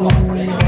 long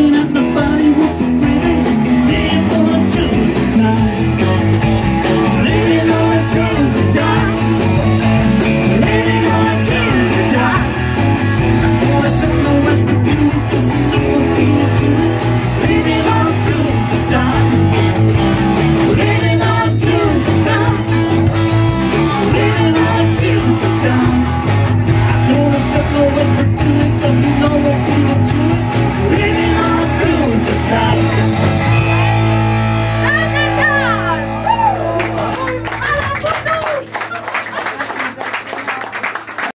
nubes